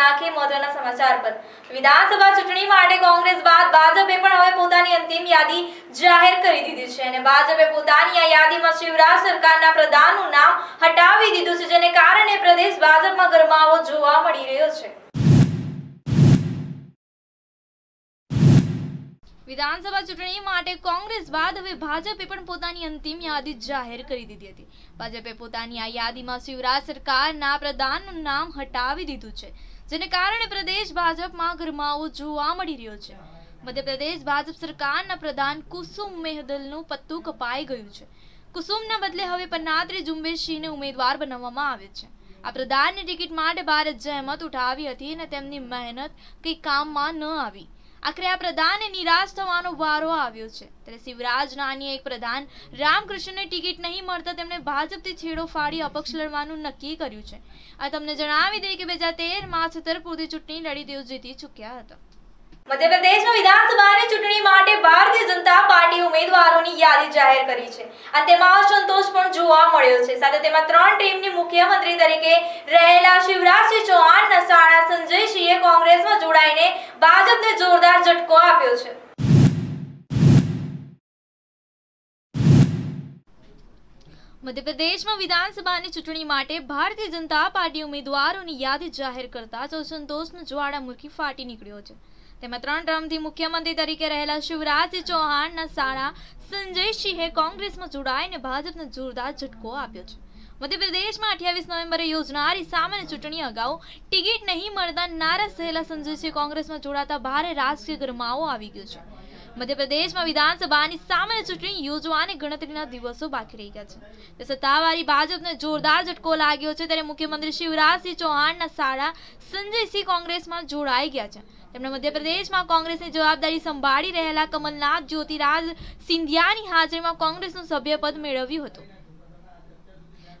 નાખીએ મહત્વના સમાચાર પર. વિધાનસભા ચૂંટણી માટે કોંગ્રેસ બાદ ભાજપે પણ હવે પોતાની અંતિમ યાદી જાહેર કરી દીધી છે અને ભાજપે પોતાની આ યાદીમાં શિવરાજ સરકારના પ્રધાનનું નામ હટાવી દીધું છે, જેને કારણે પ્રદેશ ભાજપમાં ગરમાવો જોવા મળી રહ્યો છે. વિધાનસભા ચૂંટણી માટે કોંગ્રેસ બાદ હવે ભાજપે પણ પોતાની અંતિમ યાદી જાહેર કરી દીધી હતી. ભાજપે પોતાની આ યાદીમાં શિવરાજ સરકારના પ્રધાનનું નામ હટાવી દીધું છે. જેને કારણે પ્રદેશ ભાજપમાં ગરમાવો જોવા મળી રહ્યો છે. મધ્યપ્રદેશ ભાજપ સરકારના પ્રધાન કુસુમ મેહદલનું પત્તું કપાઈ ગયું છે. કુસુમના બદલે હવે પન્નાત્રી ઝુંબેશીને ઉમેદવાર બનાવવામાં આવે છે. આ પ્રધાનની ટિકિટ માટે ભારત જહેમત ઉઠાવી હતી અને તેમની મહેનત કંઈ કામમાં ન આવી. આખરે આ નિરાશ થવાનો વારો આવ્યો છે. ત્યારે શિવરાજ નાની એક પ્રધાન રામકૃષ્ણને ટિકિટ નહીં મળતા તેમણે ભાજપથી છેડો ફાડી અપક્ષ લડવાનું નક્કી કર્યું છે. આ તમને જણાવી દઈએ કે બે હજાર તેરમાં છતરપુરથી ચૂંટણી લડી તેઓ જીતી ચૂક્યા હતા. મધ્યપ્રદેશમાં વિધાનસભાની ચૂંટણી માટે જનતા પાર્ટી ઉમેદવારોની યાદી જાહેર કરી છે. અને તેમાં અસંતોષ પણ જોવા મળ્યો છે. સાથે તેમાં ત્રણ ટીમની મુખ્યમંત્રી તરીકે રહેલા શિવરાજસિંહ ચૌહાણ સાળા સંજયસિંહે કોંગ્રેસમાં જોડાઈને ભાજપને જોરદાર ઝટકો આપ્યો છે. મધ્યપ્રદેશમાં વિધાનસભાની ચૂંટણી માટે ભારતીય જનતા પાર્ટી ઉમેદવારોની યાદી જાહેર કરતા જ અસંતોષનો જ્વાળામુખી ફાટી નીકળ્યો છે. તેમાં ત્રણ ટર્મથી મુખ્યમંત્રી તરીકે રહેલા શિવરાજ ચૌહાણના સાળા સંજયસિંહે કોંગ્રેસમાં જોડાઈને ભાજપને જોરદાર ઝટકો આપ્યો છે. મધ્યપ્રદેશમાં અઠ્યાવીસ નવેમ્બરે યોજનારી સામાન્ય ચૂંટણી અગાઉ ટિકિટ નહીં મળતા નારાજ થયેલા સંજયસિંહ કોંગ્રેસમાં જોડાતા ભારે રાજકીય ગરમાવો આવી ગયો છે. મધ્યપ્રદેશમાં વિધાનસભાની સામાન્ય ચૂંટણી યોજવાની ગણતરીના દિવસો બાકી રહી ગયા છે. તે સત્તાવારી ભાજપને જોરદાર ઝટકો લાગ્યો છે, ત્યારે મુખ્યમંત્રી શિવરાજસિંહ ચૌહાણના સાળા સંજયસિંહ કોંગ્રેસમાં જોડાઈ ગયા છે. તેમણે મધ્યપ્રદેશમાં કોંગ્રેસની જવાબદારી સંભાળી રહેલા કમલનાથ, જ્યોતિરાજ સિંધિયાની હાજરીમાં કોંગ્રેસનું સભ્યપદ મેળવ્યું હતું.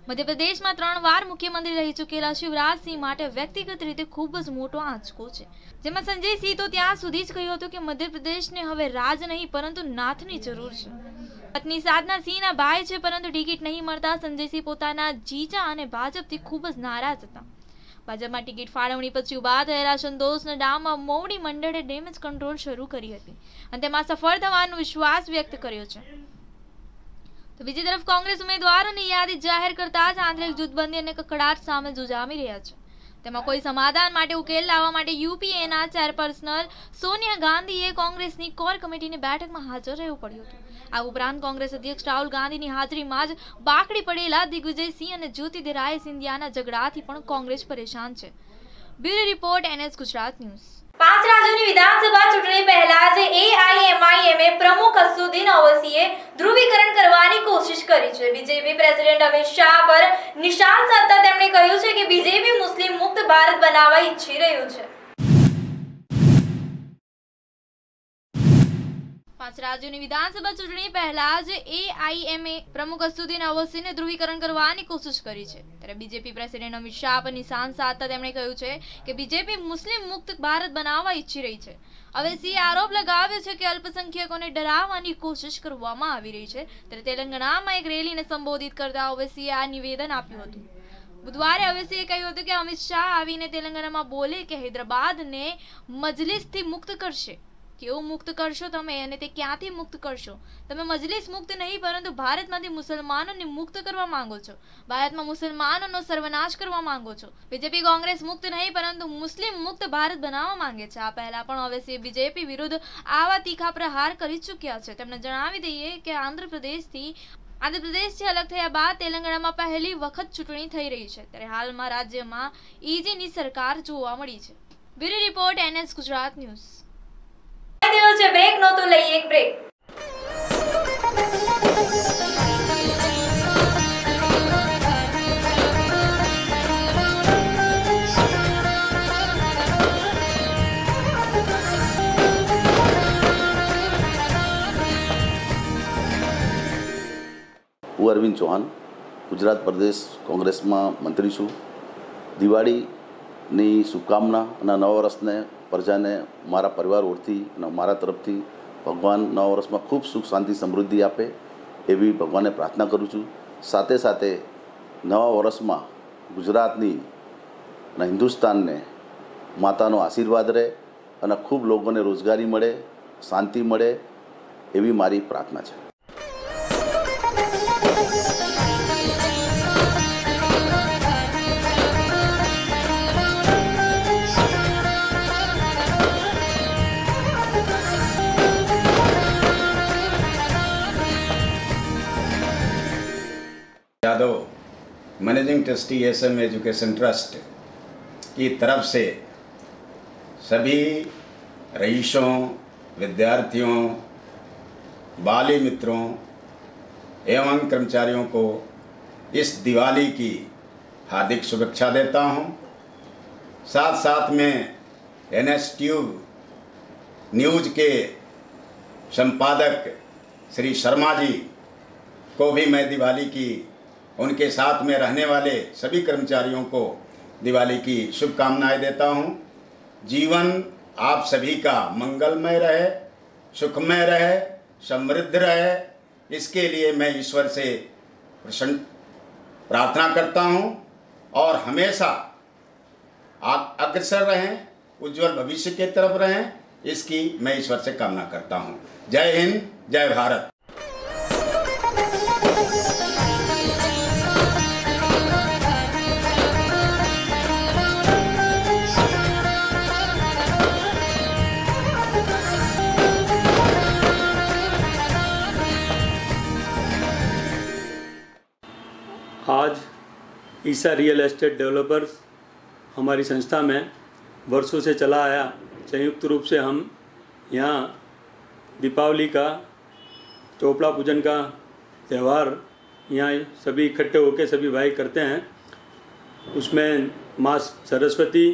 મધ્યપ્રદેશમાં ત્રણ વાર મુખ્યમંત્રી રહી ચૂકેલા શિવરાજસિંહ માટે વ્યક્તિગત રીતે ખૂબ જ મોટો આંચકો છે. જેમાં સંજયસિંહ તો ત્યાં સુધી જ કહ્યું હતું કે મધ્યપ્રદેશને હવે રાજ નહીં, પરંતુ નાથની જરૂર છે. પત્ની સાધના સિંહના ભાઈ છે, પરંતુ ટિકિટ નહીં મળતા સંજયસિંહ પોતાના જીજા અને ભાજપથી ખૂબ જ નારાજ હતા. ભાજપમાં ટિકિટ ફાળવણી પછી ઊભા થયેલા સંતોષના ડામમાં મોવડી મંડળે ડેમેજ કંટ્રોલ શરૂ કરી હતી અને તેમાં સફળ થવાનો વિશ્વાસ વ્યક્ત કર્યો છે. તો બીજી તરફ કોંગ્રેસ ઉમેદવારોની યાદી જાહેર કરતા જ આંતરિક જૂથબંધી અને કકડાટ સામે જુજામી રહ્યા છે. તેમાં કોઈ સમાધાન માટે ઉકેલ લાવવા માટે યુપીએના ચેરપર્સનલ સોનિયા ગાંધીએ કોંગ્રેસની કોર કમિટીની બેઠકમાં હાજર રહેવું પડ્યું હતું. આ ઉપરાંત કોંગ્રેસ અધ્યક્ષ રાહુલ ગાંધીની હાજરીમાં જ બાકડી પડેલા દિગ્વિજયસિંહ અને જ્યોતિરાય સિંધિયાના ઝઘડાથી પણ કોંગ્રેસ પરેશાન છે. Bureau report, NS Gujarat news. પાંચ રાજ્યોની વિધાનસભા ચૂંટણી પહેલા જ એઆઈએમઆઈએમે પ્રમુખ અસુદ્દીન ઓવસીએ ધ્રુવીકરણ કરવાની કોશિશ કરી છે. બીજેપી પ્રેસિડેન્ટ અમિત શાહ પર નિશાન સાધતા તેમણે કહ્યું છે કે બીજેપી મુસ્લિમ મુક્ત ભારત બનાવવા ઈચ્છી રહ્યું છે. પાંચ રાજ્યોની વિધાનસભા ચૂંટણી પહેલા જ એઆઈએમએ પ્રમુખ અસુદ્દીન અવસીને ધ્રુવીકરણ કરવાની કોશિશ કરી છે. ત્યારે બીજેપી પ્રેસિડેન્ટ અમિત શાહ પર નિશાન સાધતા તેમણે કહ્યું છે કે બીજેપી મુસ્લિમ મુક્ત ભારત બનાવવા ઈચ્છી રહી છે. હવે સિંહે આરોપ લગાવ્યો છે કે અલ્પસંખ્યકોને ડરાવવાની કોશિશ કરવામાં આવી રહી છે. ત્યારે તેલંગાણામાં એક રેલીને સંબોધિત કરતા ઓવૈસીએ આ નિવેદન આપ્યું હતું. બુધવારે અવેસીએ કહ્યું હતું કે અમિત શાહ આવીને તેલંગાણામાં બોલે કે હૈદરાબાદને મજલિસથી મુક્ત કરશે. કેવું મુક્ત કરશો તમે અને તે ક્યાંથી મુક્ત કરશો? તમે મજલિસ મુક્ત નહીં, પરંતુ ભારતમાંથી મુસલમાનોને મુક્ત કરવા માંગો છો. ભારતમાં મુસલમાનોનો સર્વનાશ કરવા માંગો છો. બીજેપી કોંગ્રેસ મુક્ત નહીં, પરંતુ મુસ્લિમ મુક્ત ભારત બનાવવા માંગે છે. આ પહેલા પણ ઓવેસીએ બીજેપી વિરુદ્ધ આવા તીખા પ્રહાર કરી ચૂક્યા છે. તેમણે જણાવી દઈએ કે આંધ્રપ્રદેશથી આંધ્રપ્રદેશથી અલગ થયા બાદ તેલંગાણામાં પહેલી વખત ચૂંટણી થઈ રહી છે. ત્યારે હાલમાં રાજ્યમાં ઈજીની સરકાર જોવા મળી છે. Bureau report NS Gujarat news. દેવો છે બ્રેક નો લઈએ એક બ્રેક હું અરવિંદ ચૌહાણ, ગુજરાત પ્રદેશ કોંગ્રેસમાં મંત્રી છું. દિવાળીની શુભકામના અને નવા વર્ષને પ્રજાને મારા પરિવાર ઓળથી અને મારા તરફથી ભગવાન નવા વર્ષમાં ખૂબ સુખ, શાંતિ, સમૃદ્ધિ આપે એવી ભગવાનને પ્રાર્થના કરું છું. સાથે સાથે નવા વર્ષમાં ગુજરાતની અને હિન્દુસ્તાનને માતાનો આશીર્વાદ રહે અને ખૂબ લોકોને રોજગારી મળે, શાંતિ મળે એવી મારી પ્રાર્થના છે. Managing trustee S M education trust की तरफ़ से सभी रईसों, विद्यार्थियों बाली मित्रों एवं कर्मचारियों को इस दिवाली की हार्दिक शुभेच्छा देता हूँ। साथ साथ में एन एस ट्यूब न्यूज़ के संपादक श्री शर्मा जी को भी मैं दिवाली की उनके साथ में रहने वाले सभी कर्मचारियों को दिवाली की शुभकामनाएँ देता हूँ। जीवन आप सभी का मंगलमय रहे, सुखमय रहे, समृद्ध रहे। इसके लिए मैं ईश्वर से प्रसन्न प्रार्थना करता हूँ और हमेशा आ- अग्रसर रहें, उज्जवल भविष्य के तरफ़ रहें। इसकी मैं ईश्वर से कामना करता हूँ। जय हिंद, जय भारत। ईसा रियल एस्टेट डेवलपर्स हमारी संस्था में वर्षों से चला आया। संयुक्त रूप से हम यहाँ दीपावली का, चोपड़ा पूजन का त्यौहार यहाँ सभी इकट्ठे होकर सभी भाई करते हैं। उसमें माँ सरस्वती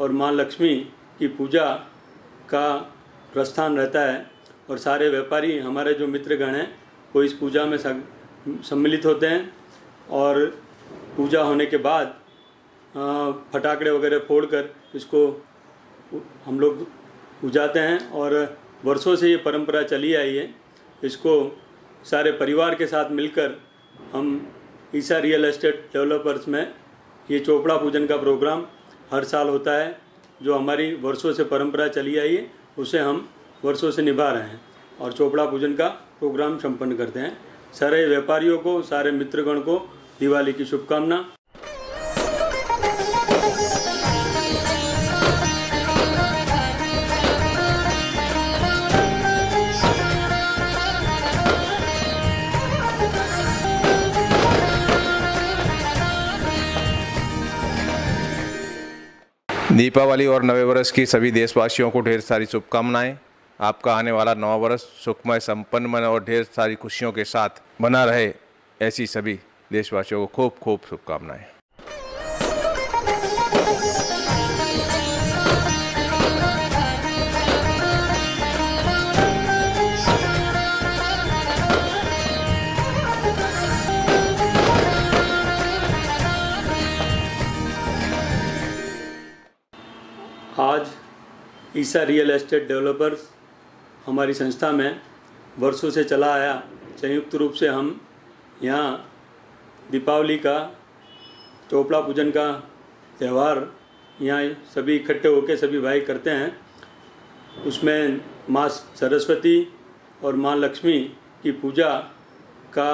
और माँ लक्ष्मी की पूजा का प्रस्थान रहता है और सारे व्यापारी हमारे जो मित्रगण हैं वो इस पूजा में सम्मिलित होते हैं और पूजा होने के बाद फटाकड़े वगैरह फोड़कर इसको हम लोग बुझाते हैं और वर्षों से ये परंपरा चली आई है। इसको सारे परिवार के साथ मिलकर हम ईसा रियल एस्टेट डेवलपर्स में ये चोपड़ा पूजन का प्रोग्राम हर साल होता है, जो हमारी वर्षों से परंपरा चली आई है, उसे हम वर्षों से निभा रहे हैं और चोपड़ा पूजन का प्रोग्राम संपन्न करते हैं। सारे व्यापारियों को, सारे मित्रगण को दिवाली की शुभकामना। दीपावली और नवे वर्ष की सभी देशवासियों को ढेर सारी शुभकामनाएँ। आपका आने वाला नवा वर्ष सुखमय संपन्न और ढेर सारी खुशियों के साथ बना रहे ऐसी सभी। देशवासियों को खूब खूब शुभकामनाएँ। आज ईसा रियल एस्टेट डेवलपर्स हमारी संस्था में वर्षों से चला आया, संयुक्त रूप से हम यहाँ दीपावली का, चोपड़ा पूजन का त्यौहार यहाँ सभी इकट्ठे होकर सभी भाई करते हैं। उसमें माँ सरस्वती और माँ लक्ष्मी की पूजा का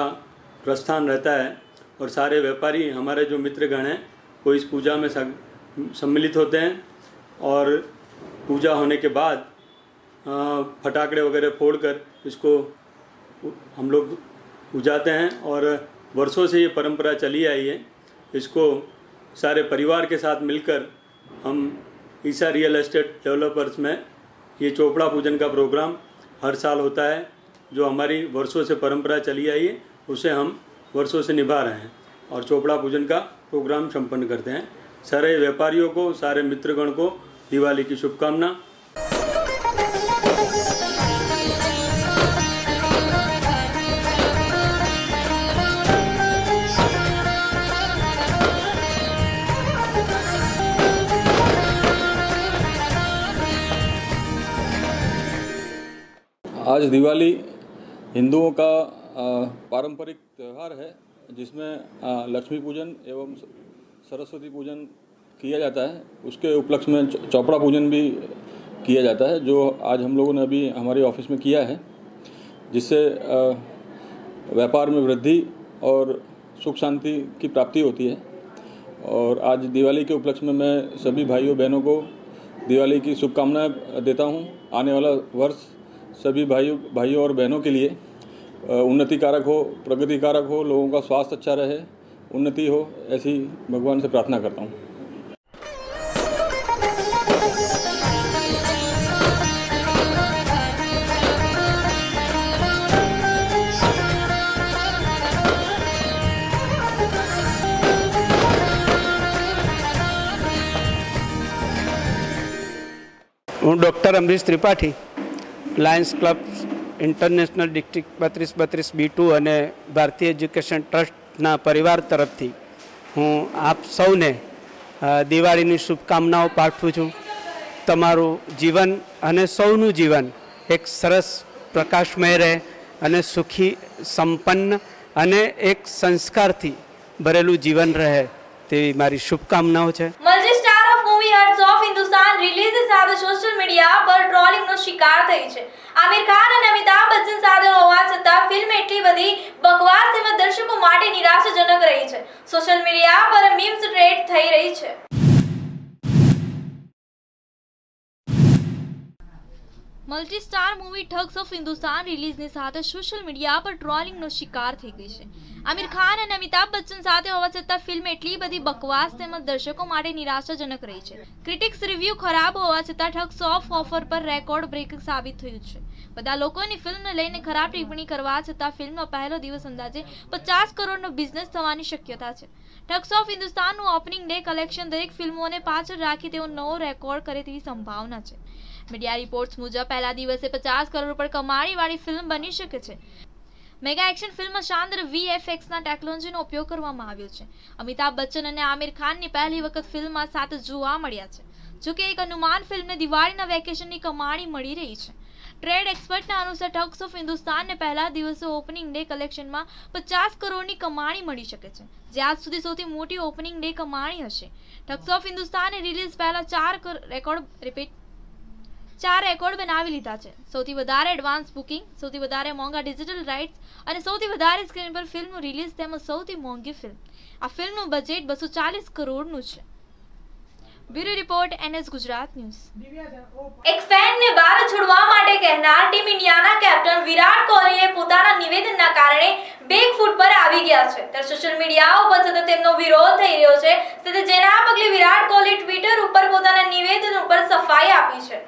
प्रस्थान रहता है और सारे व्यापारी, हमारे जो मित्रगण हैं, वो इस पूजा में सम्मिलित होते हैं और पूजा होने के बाद फटाकड़े वगैरह फोड़कर इसको हम लोग बुझाते हैं और वर्षों से ये परंपरा चली आई है। इसको सारे परिवार के साथ मिलकर हम ईसा रियल एस्टेट डेवलपर्स में ये चोपड़ा पूजन का प्रोग्राम हर साल होता है, जो हमारी वर्षों से परंपरा चली आई है, उसे हम वर्षों से निभा रहे हैं और चोपड़ा पूजन का प्रोग्राम संपन्न करते हैं। सारे व्यापारियों को, सारे मित्रगण को दिवाली की शुभकामना आज दिवाली हिंदुओं का पारंपरिक त्यौहार है, जिसमें लक्ष्मी पूजन एवं सरस्वती पूजन किया जाता है। उसके उपलक्ष्य में चौपड़ा पूजन भी किया जाता है, जो आज हम लोगों ने अभी हमारे ऑफ़िस में किया है, जिससे व्यापार में वृद्धि और सुख शांति की प्राप्ति होती है। और आज दिवाली के उपलक्ष्य में मैं सभी भाइयों बहनों को दिवाली की शुभकामनाएँ देता हूँ। आने वाला वर्ष सभी भाइयों भाइयों और बहनों के लिए अ, उन्नति कारक हो प्रगति कारक हो लोगों का स्वास्थ्य अच्छा रहे उन्नति हो ऐसी भगवान से प्रार्थना करता हूँ હું doctor Amrish Tripathi Lions club international district બત્રીસ બત્રીસ બી ટુ અને ભારતીય એજ્યુકેશન ટ્રસ્ટના પરિવાર તરફથી હું આપ સૌને દિવાળીની શુભકામનાઓ પાઠવું છું. તમારું જીવન અને સૌનું જીવન એક સરસ પ્રકાશમય રહે અને સુખી, સંપન્ન અને એક સંસ્કારથી ભરેલું જીવન રહે તેવી મારી શુભકામનાઓ છે multi star of movie hearts of Hindustan release સાથે સોશિયલ મીડિયા પર ટ્રોલિંગનો શિકાર થઈ છે. આમિર ખાન અને અમિતાભ બચ્ચન સાથે હોવા છતાં ફિલ્મ એટલી બધી બકવાસ તેમજ દર્શકો માટે નિરાશાજનક રહી છે. સોશિયલ મીડિયા પર મીમ્સ ટ્રેડ થઈ રહી છે. Multi star movie thugs of Hindustan રિલીઝની સાથે સોશિયલ મીડિયા પર ટ્રોલિંગનો શિકાર થઈ ગઈ છે. આમિર ખાન અને અમિતાભ બચ્ચન સાથે હોવા છતાં ફિલ્મ એટલી બધી બકવાસ તેમજ દર્શકો માટે નિરાશાજનક રહી છે. ક્રિટિક્સ રિવ્યૂ ખરાબ હોવા છતાં ઠગ્સ ઓફ ઓફર પર રેકોર્ડ બ્રેક સાબિત થયું છે. બધા લોકોની ફિલ્મને લઈને ખરાબ ટિપ્પણી કરવા છતાં ફિલ્મનો પહેલો દિવસ અંદાજે પચાસ કરોડનો બિઝનેસ થવાની શક્યતા છે. ઠગ્સ ઓફ હિન્દુસ્તાનનું ઓપનિંગ ડે કલેક્શન દરેક ફિલ્મોને પાછળ રાખી તેઓ નવો રેકોર્ડ કરે તેવી સંભાવના છે. મીડિયા રિપોર્ટ્સ મુજબ પહેલા દિવસે પચાસ કરોડ પર કમાણીવાળી ફિલ્મ બની શકે છે. મેગા એક્શન ફિલ્મમાં શાનદાર વીએફએક્સના ટેકનોલોજીનો ઉપયોગ કરવામાં આવ્યો છે. અમિતાભ બચ્ચન અને આમિર ખાનની પહેલી વખત ફિલ્મમાં સાથે જોવા મળ્યા છે જોકે એક અનુમાન ફિલ્મને દિવાળીના વેકેશનની કમાણી મળી રહી છે. ટ્રેડ એક્સપર્ટના અનુસાર ઠગ્સ ઓફ હિન્દુસ્તાનને પહેલા દિવસે ઓપનિંગ ડે કલેક્શનમાં પચાસ કરોડની કમાણી મળી શકે છે, જે આજ સુધી સૌથી મોટી ઓપનિંગ ડે કમાણી હશે. ઠગ્સ ઓફ હિન્દુસ્તાને રિલીઝ પહેલા ચાર રેકોર્ડ રિપીટ ચાર રેકોર્ડ બનાવી લીધા છે. સૌથી વધારે એડવાન્સ બુકિંગ સૌથી વધારે મોંઘા ડિજિટલ રાઇટ્સ અને સૌથી વધારે સ્ક્રીન પર ફિલ્મનું રિલીઝ તેમજ સૌથી મોંઘી ફિલ્મ આ ફિલ્મનું બજેટ બસો ચાલીસ કરોડનું છે. Bureau report NS Gujarat news. એક ફેનને બહાર છોડવા માટે કહેનાર ટીમ ઇન્ડિયાના કેપ્ટન વિરાટ કોહલીએ પોતાના નિવેદનના કારણે બેક ફૂટ પર આવી ગયા છે. ત્યારે સોશિયલ મીડિયા ઉપર સતત તેમનો વિરોધ થઈ રહ્યો છે. જેના પગલે વિરાટ કોહલી ટ્વિટર ઉપર પોતાના નિવેદન ઉપર સફાઈ આપી છે.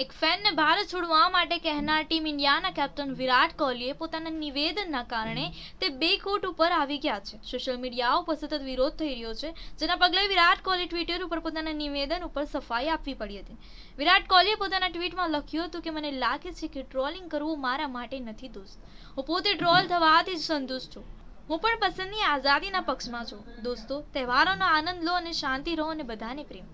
એક ફેનને ભારત છોડવા માટે કહેનાર ટીમ ઇન્ડિયાના કેપ્ટન વિરાટ કોહલીએ પોતાના નિવેદનના કારણે તે બે કોટ ઉપર આવી ગયા છે. સોશિયલ મીડિયા ઉપર સતત વિરોધ થઈ રહ્યો છે, જેના પગલે વિરાટ કોહલી ટ્વિટર ઉપર પોતાના નિવેદન ઉપર સફાઈ આપવી પડી હતી. વિરાટ કોહલીએ પોતાના ટ્વીટમાં લખ્યું હતું કે, મને લાગે છે કે ટ્રોલિંગ કરવું મારા માટે નથી દોસ્ત. હું પોતે ટ્રોલ થવાથી જ સંતુષ્ટ છું. હું પણ પસંદની આઝાદીના પક્ષમાં છું. દોસ્તો, તહેવારોનો આનંદ લો અને શાંતિ રહો અને બધાને પ્રેમ.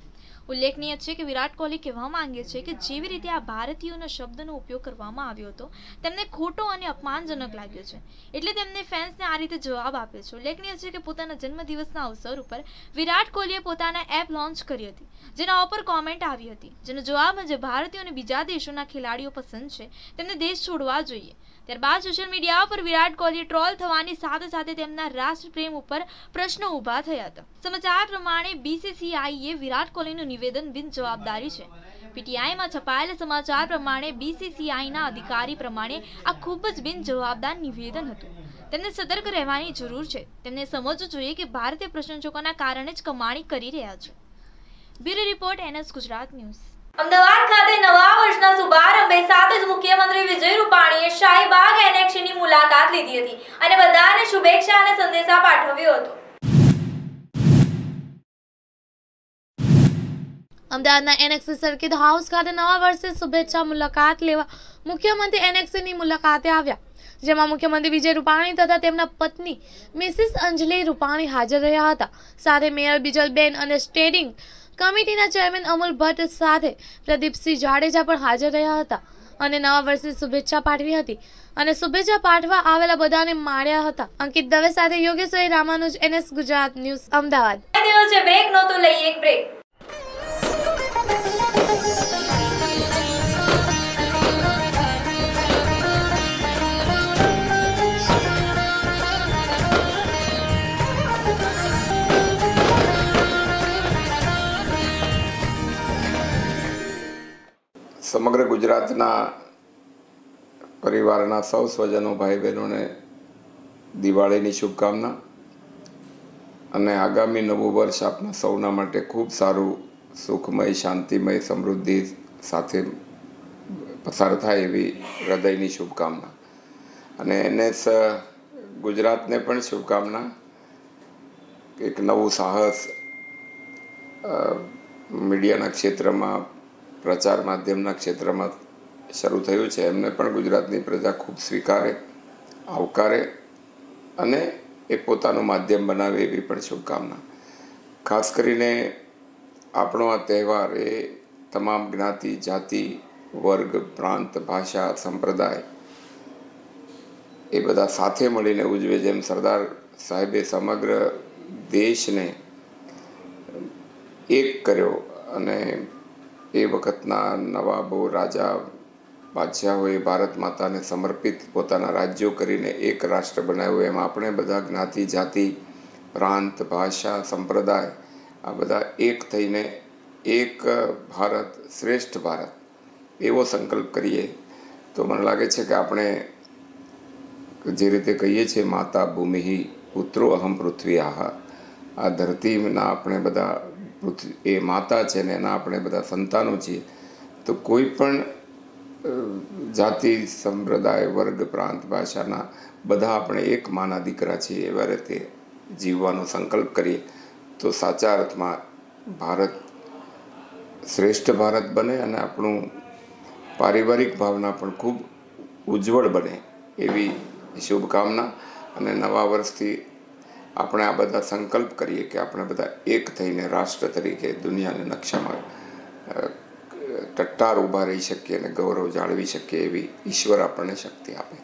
ઉલ્લેખનીય છે કે વિરાટ કોહલી કહેવા માંગે છે કે જેવી રીતે આ ભારતીયોના શબ્દનો ઉપયોગ કરવામાં આવ્યો હતો, તેમને ખોટો અને અપમાનજનક લાગ્યો છે. એટલે તેમને ફેન્સને આ રીતે જવાબ આપ્યો છે. ઉલ્લેખનીય છે કે પોતાના જન્મદિવસના અવસર ઉપર વિરાટ કોહલીએ પોતાના એપ લોન્ચ કરી હતી, જેના ઉપર કોમેન્ટ આવી હતી, જેનો જવાબ જે ભારતીયો અને બીજા દેશોના ખેલાડીઓ પસંદ છે, તેમને દેશ છોડવા જોઈએ. ત્યારબાદ સોશિયલ મીડિયા પર વિરાટ કોહલી ટ્રોલ થવાની સાથે સાથે તેમના રાષ્ટ્રપ્રેમ ઉપર પ્રશ્નો ઊભા થયા હતા. સમાચાર પ્રમાણે બીસીસીઆઈએ વિરાટ કોહલીનું નિવેદન બિન જવાબદારી છે. પીટીઆઈમાં છપાયેલા સમાચાર પ્રમાણે બીસીસીઆઈના અધિકારી પ્રમાણે આ ખૂબ જ બિન જવાબદાર નિવેદન હતું. તેમને સતર્ક રહેવાની જરૂર છે. તેમને સમજવું જોઈએ કે ભારતીય પ્રશંસકોના કારણે જ કમાણી કરી રહ્યા છે. Bureau report NS Gujarat news. Ahmedabad ખાતે નવા વર્ષના શુભારંભે સાથે જ મુખ્યમંત્રી વિજય રૂપાણીએ શાહીબાગ એનેક્ષીની મુલાકાત લીધી હતી અને બધાને શુભેચ્છા અને સંદેશા પાઠવ્યો હતો. અમદાવાદના એનએક્સી સર્કિટ હાઉસ ખાતે નવા વર્ષે શુભેચ્છા મુલાકાત લેવા મુખ્યમંત્રી એનએક્સીની મુલાકાતે આવ્યા, જેમાં મુખ્યમંત્રી વિજય રૂપાણી તથા તેમના પત્ની મિસિસ અંજલિ રૂપાણી હાજર રહ્યા હતા. સાથે મેયર બિજલબેન અને સ્ટેડિંગ કમિટીના ચેરમેન અમુલ ભટ્ટ સાથે પ્રદીપસિંહ જાડેજા પણ હાજર રહ્યા હતા અને નવા વર્ષે શુભેચ્છા પાઠવી હતી અને શુભેચ્છા પાઠવા આવેલા બધાને માણ્યા હતા. અંકિત દવે સાથે યોગેશ્વરી રામાનુજ, એનએસ ગુજરાત ન્યૂઝ, અમદાવાદ. દેવો બ્રેક નો તો લઈએ એક બ્રેક સમગ્ર ગુજરાતના પરિવારના સૌ સ્વજનો ભાઈ બહેનોને દિવાળીની શુભકામના અને આગામી નવું વર્ષ આપના સૌના માટે ખૂબ સારું, સુખમય, શાંતિમય સમૃદ્ધિ સાથે પસાર થાય એવી હૃદયની શુભકામના. અને એનએસ ગુજરાતને પણ શુભકામના, એક નવું સાહસ મીડિયાના ક્ષેત્રમાં પ્રચાર માધ્યમના ક્ષેત્રમાં શરૂ થયું છે. એમને પણ ગુજરાતની પ્રજા ખૂબ સ્વીકારે, આવકારે અને એ પોતાનું માધ્યમ બનાવે એવી પણ શુભકામના. ખાસ કરીને આપણો આ તહેવાર એ તમામ જ્ઞાતિ, જાતિ, વર્ગ, પ્રાંત, ભાષા, સંપ્રદાય એ બધા સાથે મળીને ઉજવે જેમ સરદાર સાહેબે સમગ્ર દેશને એક કર્યો અને એ વખતના નવાબો રાજા, બાદશાહોએ ભારત માતાને સમર્પિત પોતાના રાજ્યો કરીને એક રાષ્ટ્ર બનાવ્યું. એમ આપણે બધા જ્ઞાતિ, જાતિ, પ્રાંત, ભાષા, સંપ્રદાય, આ બધા એક થઈને એક ભારત, શ્રેષ્ઠ ભારત એવો સંકલ્પ કરીએ તો મને લાગે છે કે આપણે જે રીતે કહીએ છીએ, માતા ભૂમિ પુત્રો અહમ પૃથ્વી આહા. આ ધરતીના આપણે બધા પૃથ્વી એ માતા છે ને એના આપણે બધા સંતાનો છીએ, તો કોઈ પણ જાતિ, સંપ્રદાય, વર્ગ, પ્રાંત, ભાષાના બધા આપણે એક માના દીકરા છીએ, એવા રીતે જીવવાનો સંકલ્પ કરીએ, તો સાચા અર્થમાં ભારત શ્રેષ્ઠ ભારત બને અને આપણું પારિવારિક ભાવના પણ ખૂબ ઉજ્જવળ બને એવી શુભકામના અને નવા વર્ષથી આપણે આ બધા સંકલ્પ કરીએ કે આપણે બધા એક થઈને રાષ્ટ્ર તરીકે દુનિયાના નકશામાં ટટ્ટાર ઊભા રહી શકીએ અને ગૌરવ જાળવી શકીએ એવી ઈશ્વર આપણને શક્તિ આપે.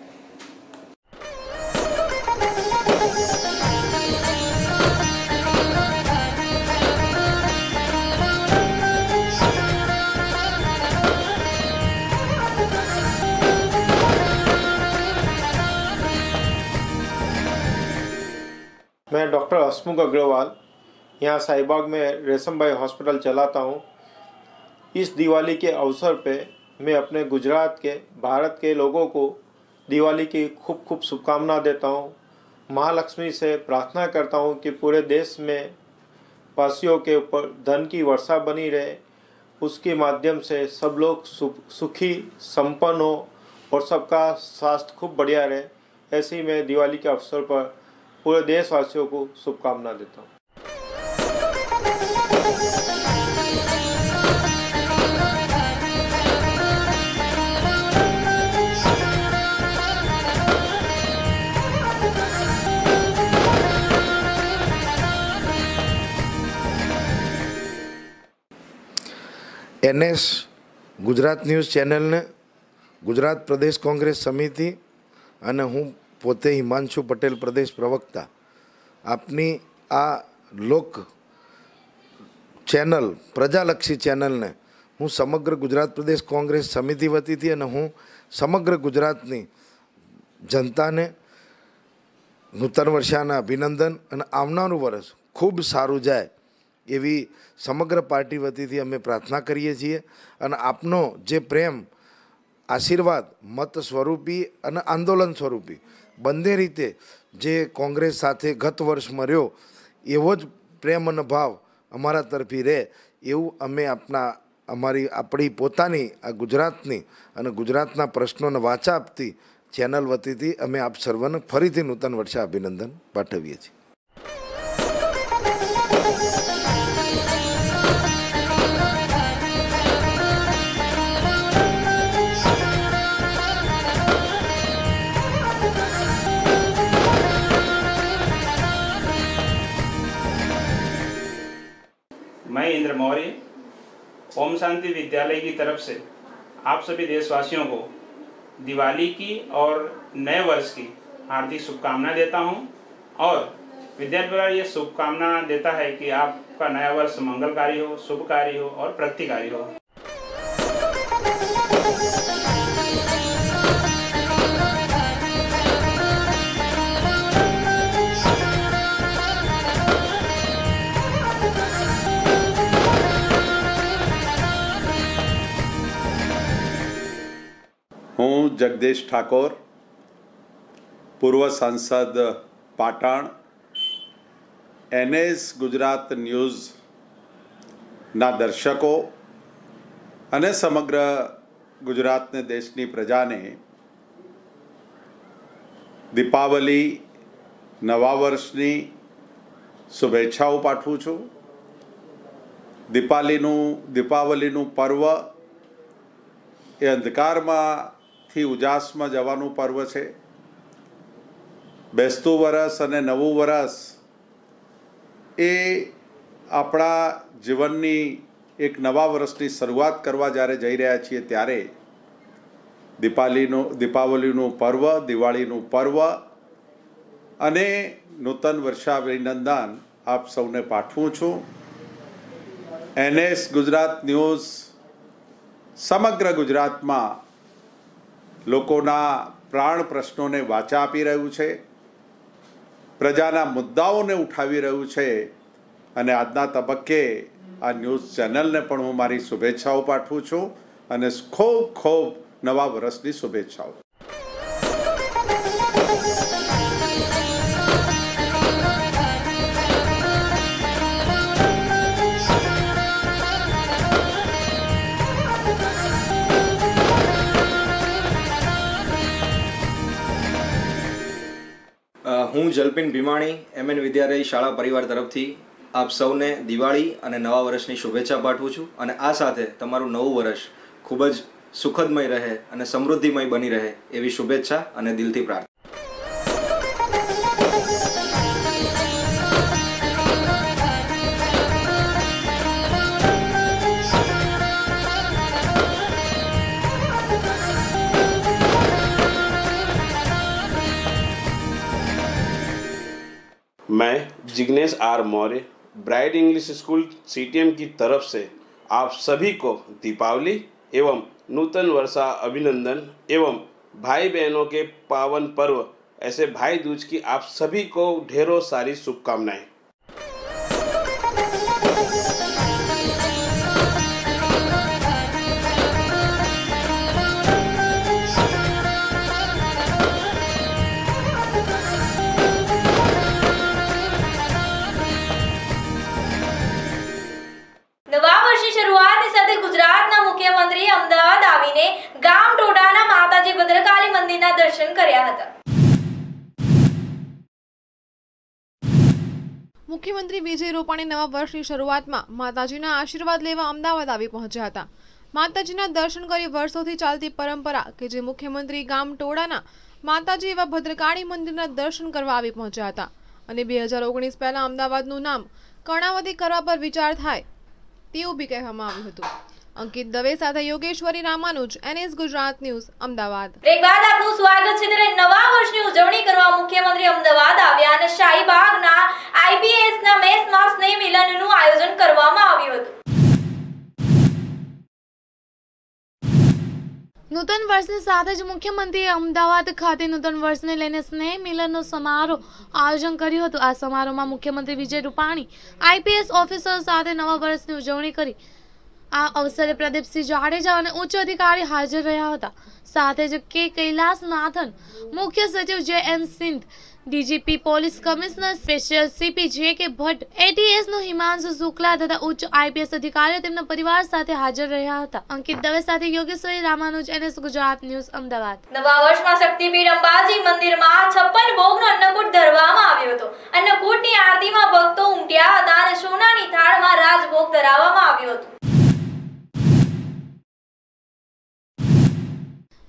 मैं डॉक्टर हसमुख अग्रवाल, यहाँ साहिबाग में रेशम भाई हॉस्पिटल चलाता हूँ। इस दिवाली के अवसर पे मैं अपने गुजरात के, भारत के लोगों को दिवाली की खूब खूब शुभकामना देता हूँ। महालक्ष्मी से प्रार्थना करता हूँ कि पूरे देश में वासियों के ऊपर धन की वर्षा बनी रहे। उसके माध्यम से सब लोग सुखी, संपन्न हो और सबका स्वास्थ्य खूब बढ़िया रहे। ऐसे ही मैं दिवाली के अवसर पर पूरे देशवासियों को शुभकामना देता हूँ એનએસ ગુજરાત ન્યૂઝ ચેનલને ગુજરાત પ્રદેશ કોંગ્રેસ સમિતિ અને હું પોતે હિમાંશુ પટેલ પ્રદેશ પ્રવક્તા. આપની આ લોક ચેનલ, પ્રજાલક્ષી ચેનલને હું સમગ્ર ગુજરાત પ્રદેશ કોંગ્રેસ સમિતિ વતીથી અને હું સમગ્ર ગુજરાતની જનતાને નૂતન વર્ષાના અભિનંદન અને આવનારું વર્ષ ખૂબ સારું જાય એવી સમગ્ર પાર્ટી વતીથી અમે પ્રાર્થના કરીએ છીએ અને આપનો જે પ્રેમ, આશીર્વાદ, મત સ્વરૂપી અને આંદોલન સ્વરૂપી બંને રીતે જે કોંગ્રેસ સાથે ગત વર્ષ મર્યો, એવો જ પ્રેમ અને ભાવ અમારા તરફી રહે એવું અમે આપના, અમારી, આપણી પોતાની, આ ગુજરાતની અને ગુજરાતના પ્રશ્નોને વાચા આપતી ચેનલ વતીથી અમે આપ સર્વને ફરીથી નૂતન વર્ષે અભિનંદન પાઠવીએ છીએ. ओम शांति विद्यालय की तरफ़ से आप सभी देशवासियों को दिवाली की और नए वर्ष की हार्दिक शुभकामना देता हूँ और विद्यालय द्वारा ये शुभकामना देता है कि आपका नया वर्ष मंगलकारी हो, शुभकारी हो और प्रगतिकारी हो। હું જગદીશ ઠાકોર, પૂર્વ સાંસદ પાટણ, એનએસ ગુજરાત ન્યૂઝના દર્શકો અને સમગ્ર ગુજરાતને દેશની પ્રજાને દીપાવલી, નવા વર્ષની શુભેચ્છાઓ પાઠવું છું. દીપાવલીનું દીપાવલીનું પર્વ એ અંધકારમાંથી ઉજાસમાં જવાનું પર્વ છે. બેસતું વરસ અને નવું વરસ એ આપણા જીવનની એક નવા વર્ષની શરૂઆત કરવા જ્યારે જઈ રહ્યા છીએ ત્યારે દીપાવલીનું દીપાવલીનું પર્વ, દિવાળીનું પર્વ અને નૂતન વર્ષાભિનંદન આપ સૌને પાઠવું છું. એનએસ ગુજરાત ન્યૂઝ, સમગ્ર ગુજરાતમાં લોકોના પ્રાણ પ્રશ્નોને વાચા આપી રહ્યું છે, પ્રજાના મુદ્દાઓને ઉઠાવી રહ્યું છે અને આજના તબક્કે આ ન્યૂઝ ચેનલને પણ હું મારી શુભેચ્છાઓ પાઠવું છું અને ખૂબ ખૂબ નવા વર્ષની શુભેચ્છાઓ. જલ્પિન ભીમાણી એમએન વિદ્યાલય શાળા પરિવાર તરફથી આપ સૌને દિવાળી અને નવા વર્ષની શુભેચ્છા પાઠવું છું અને આ સાથે તમારું નવું વર્ષ ખૂબ જ સુખદમય રહે અને સમૃદ્ધિમય બની રહે એવી શુભેચ્છા અને દિલથી પ્રાર્થના मैं Jignesh R Maurya, bright English school CTM की तरफ़ से आप सभी को दीपावली एवं नूतन वर्षा अभिनंदन एवं भाई बहनों के पावन पर्व, ऐसे भाई दूज की आप सभी को ढेरों सारी शुभकामनाएँ। મુખ્યમંત્રી વિજય રૂપાણી નવા વર્ષની શરૂઆતમાં માતાજીના આશીર્વાદ લેવા અમદાવાદ આવી પહોંચ્યા હતા. માતાજીના દર્શન કરી વર્ષોથી ચાલતી પરંપરા કે જે મુખ્યમંત્રી ગામ ટોળાના માતાજી એવા ભદ્રકાળી મંદિરના દર્શન કરવા આવી પહોંચ્યા હતા અને બે હજાર ઓગણીસ પહેલા અમદાવાદનું નામ કર્ણાવતી કરવા પર વિચાર થાય તેવું બી કહેવામાં આવ્યું હતું. અંકિત દવે સાથે યોગેશ્વરી રામાનુજ, એનએસ ગુજરાત ન્યૂઝ, અમદાવાદ. એક બાદ આપનું સ્વાગત છે. ત્યારે નવા વર્ષની ઉજવણી કરવા મુખ્યમંત્રી અમદાવાદ આવ્યા અને સ્નેહ મિલનનું આયોજન કરવામાં આવ્યું હતું. નૂતન વર્ષની સાથે જ મુખ્યમંત્રીએ અમદાવાદ ખાતે નૂતન વર્ષને લઈને સ્નેહ મિલનનો સમારોહ આયોજન કર્યું હતું. આ સમારોહમાં મુખ્યમંત્રી વિજય રૂપાણી, આઈપીએસ ઓફિસર સાથે નવા વર્ષની ઉજવણી કરી. આ અવસરે પ્રદીપસિંહ જાડેજા અને ઉચ્ચ અધિકારી હાજર રહ્યા હતા. સાથે જ કે કૈલાસનાથન મુખ્ય સચિવ J N Singh DGP police commissioner special CP J K Bhatt ATS નો હિમાંશુ શુક્લા તથા ઉચ્ચ આઈપીએસ અધિકારીઓ તેમના પરિવાર સાથે હાજર રહ્યા હતા. અંકિત દવે સાથે યોગેશ્વરી રામાનુજ, એનએસ ગુજરાત ન્યૂઝ, અમદાવાદ. નવા વર્ષમાં શક્તિપીઠ અંબાજી મંદિરમાં છપ્પન ભોગનો અન્નકૂટ ધરવામાં આવ્યો હતો. અન્નકૂટની આરતીમાં ભક્તો ઉમટ્યા હતા અને સોનાની થાળમાં રાજભોગ ધરાવવામાં આવ્યો હતો.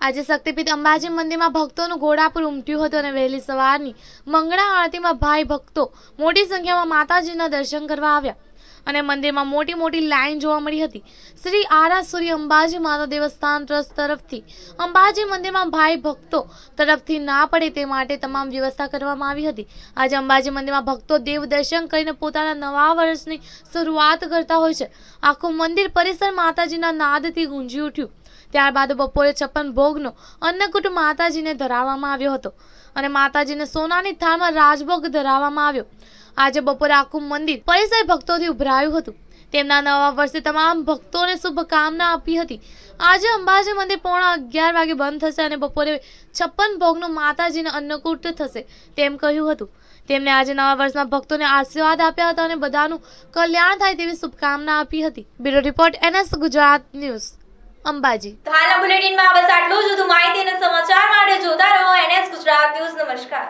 આજે શક્તિપીઠ અંબાજી મંદિરમાં ભક્તોનું ઘોડાપુર ઉમટ્યું હતું અને વહેલી સવારની મંગળા આરતીમાં ભાઈ ભક્તો મોટી સંખ્યામાં માતાજીના દર્શન કરવા આવ્યા અને મંદિરમાં મોટી મોટી લાઈન જોવા મળી હતી. શ્રી આરાસુરી અંબાજી માતા દેવસ્થાન ટ્રસ્ટ તરફથી અંબાજી મંદિરમાં ભાઈ ભક્તો તરફથી ના પડે તે માટે તમામ વ્યવસ્થા કરવામાં આવી હતી. આજે અંબાજી મંદિરમાં ભક્તો દેવ દર્શન કરીને પોતાના નવા વર્ષની શરૂઆત કરતા હોય છે. આખું મંદિર પરિસર માતાજીના નાદથી ગુંજી ઉઠ્યું. ત્યારબાદ બપોરે છપ્પન ભોગનો અન્નકૂટ માતાજીને ધરાવવામાં આવ્યો હતો અને માતાજીને સોનાની થાળમાં રાજભોગ ધરાવવામાં આવ્યો. આજે બપોરે આખું મંદિર પરિસર ભક્તોથી ઉભરાયું હતું. તેમના નવા વર્ષે તમામ ભક્તોને શુભકામના આપી હતી. આજે અંબાજી મંદિર પોણા અગિયાર વાગે બંધ થશે અને બપોરે છપ્પન ભોગનું માતાજીને અન્નકૂટ થશે તેમ કહ્યું હતું. તેમણે આજે નવા વર્ષમાં ભક્તોને આશીર્વાદ આપ્યા હતા અને બધાનું કલ્યાણ થાય તેવી શુભકામના આપી હતી. Bureau report NS Gujarat news. Ambaji. તો હાલના બુલેટિનમાં બસ આટલું જ વધુ માહિતી અને સમાચાર માટે જોતા રહો. NS Gujarat news. નમસ્કાર.